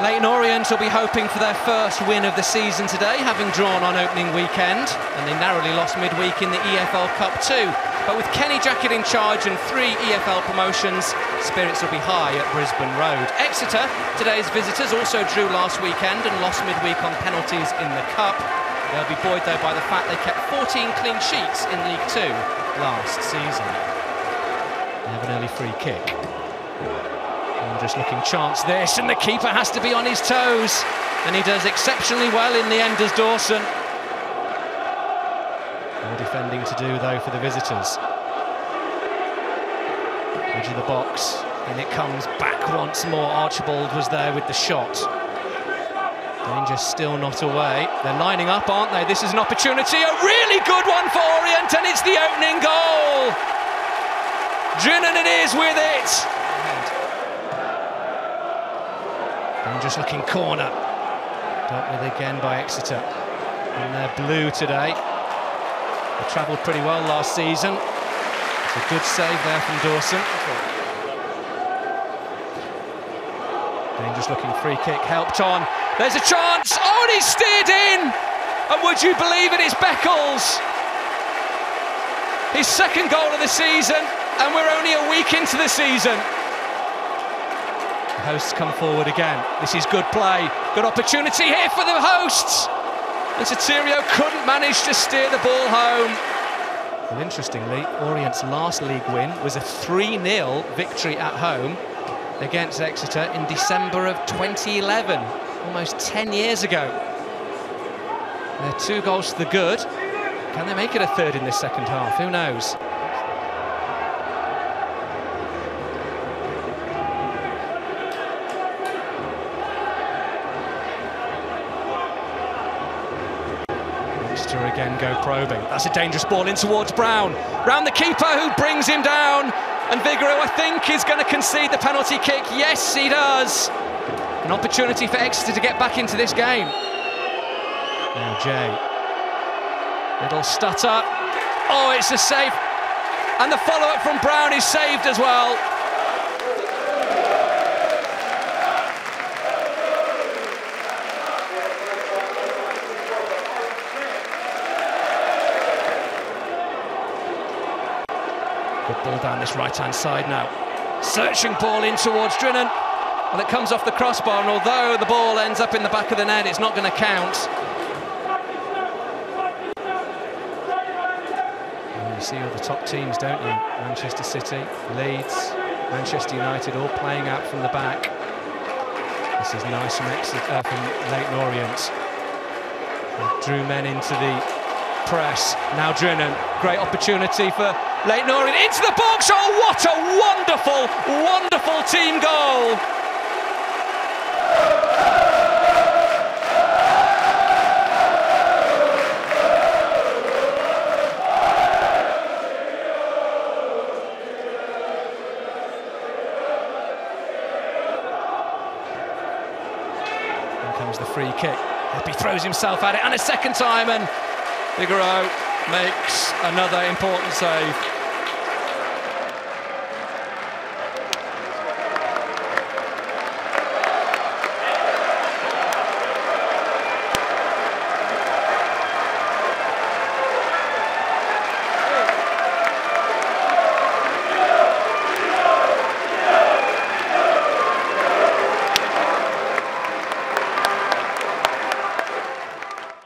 Leyton Orient will be hoping for their first win of the season today, having drawn on opening weekend, and they narrowly lost midweek in the EFL Cup too. But with Kenny Jackett in charge and three EFL promotions, spirits will be high at Brisbane Road. Exeter, today's visitors, also drew last weekend and lost midweek on penalties in the Cup. They'll be buoyed though by the fact they kept 14 clean sheets in League Two last season. They have an early free kick. Just looking chance this, and the keeper has to be on his toes. And he does exceptionally well in the end, does Dawson. More defending to do, though, for the visitors. Edge of the box, and it comes back once more. Archibald was there with the shot. Danger still not away. They're lining up, aren't they? This is an opportunity, a really good one for Orient, and it's the opening goal. Drinnan it is with it. Dangerous looking corner. Dealt with again by Exeter. In their blue today. They travelled pretty well last season. It's a good save there from Dawson. Dangerous looking free kick, helped on. There's a chance. Oh, and he's steered in. And would you believe it, it's Beckles. His second goal of the season, and we're only a week into the season. Hosts come forward again. This is good play. Good opportunity here for the hosts. And Sotiriou couldn't manage to steer the ball home. Well, interestingly, Orient's last league win was a 3-0 victory at home against Exeter in December of 2011, almost 10 years ago. They're two goals to the good. Can they make it a third in this second half? Who knows? Again go probing. That's a dangerous ball in towards Brown. Round the keeper who brings him down. And Vigouroux, I think, is going to concede the penalty kick. Yes, he does. An opportunity for Exeter to get back into this game. Now Jay. Little stutter. Oh, it's a save. And the follow-up from Brown is saved as well. Ball down this right-hand side now. Searching ball in towards Drinnan. And it comes off the crossbar, and although the ball ends up in the back of the net, it's not going to count. And you see all the top teams, don't you? Manchester City, Leeds, Manchester United all playing out from the back. This is nice from, uh, from Leyton Orient. Drew men into the press. Now Drinnan, great opportunity for Leyton Orient into the box. Oh, what a wonderful, wonderful team goal. Comes the free kick. He throws himself at it, and a second time, and Vigouroux makes another important save.